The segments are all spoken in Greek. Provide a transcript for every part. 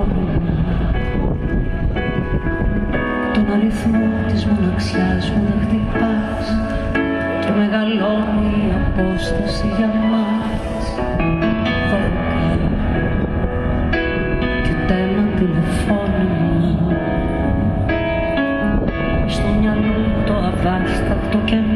τηλεφώνημα τον αριθμό της μοναξιάς μου να χτυπάς και μεγαλώνει η απόσταση για μας. Και ούτε ένα τηλεφώνημα. Στο μυαλό το αβάσταχτο κενό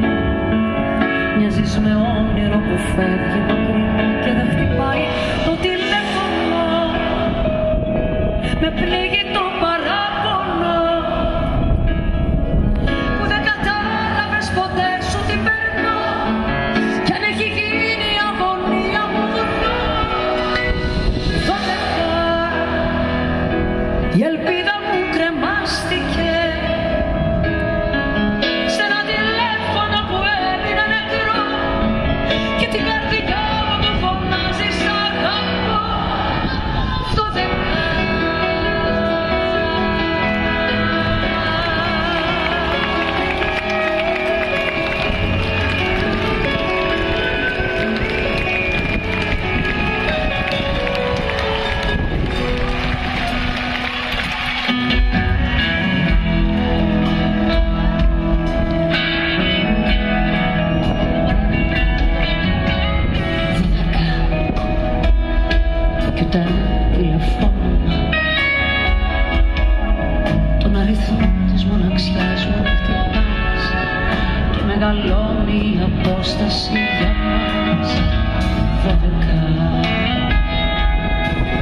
cremaste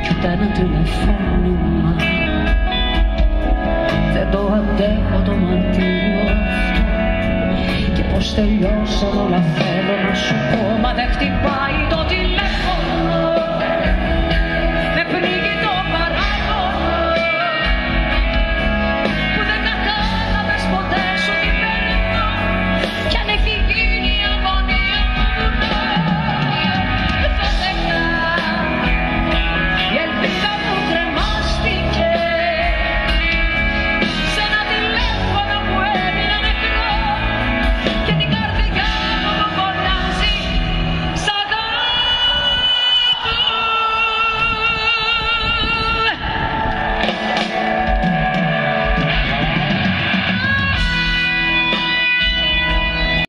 και ούτε ένα τηλεφώνημα τελειώσαν όλα θέλω να σου πω μα δεν χτυπάει το τηλέφωνο